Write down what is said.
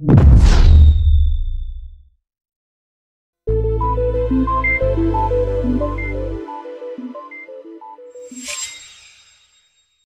you